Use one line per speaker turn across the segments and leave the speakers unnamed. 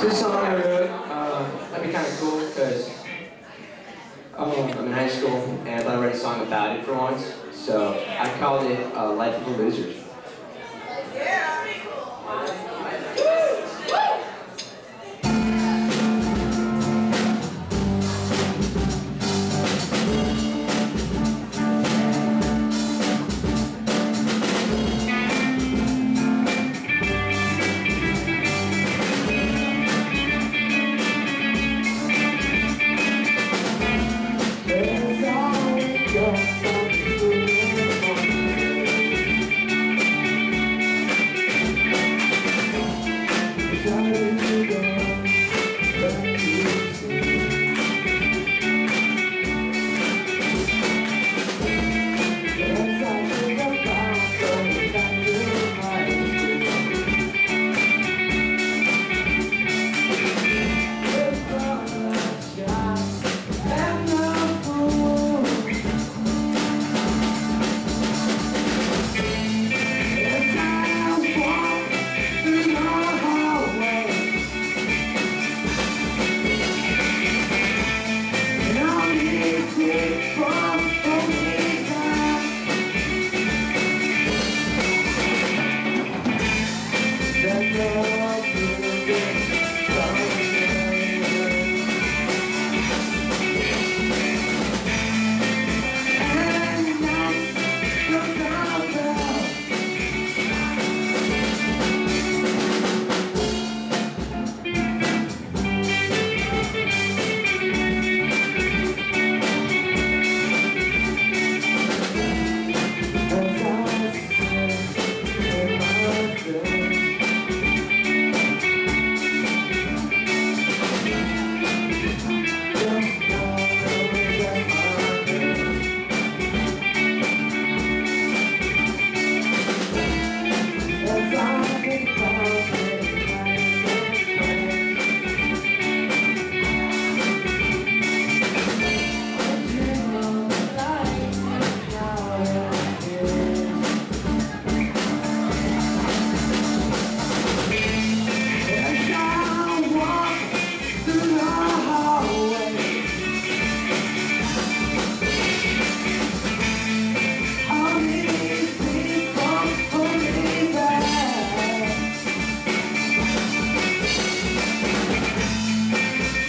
So this song I wrote, uh, that'd be kind of cool because um, I'm in high school and I thought I'd write a song about it for once. So I called it uh, Life of the Losers.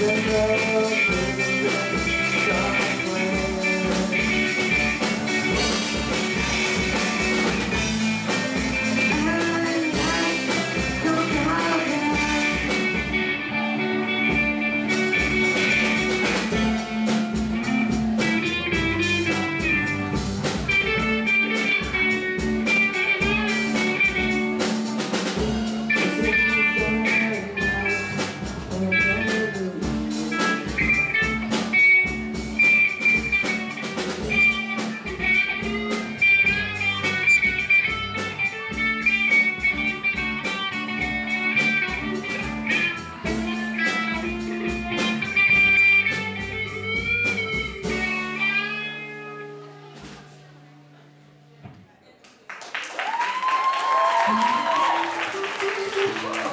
Love Thank you.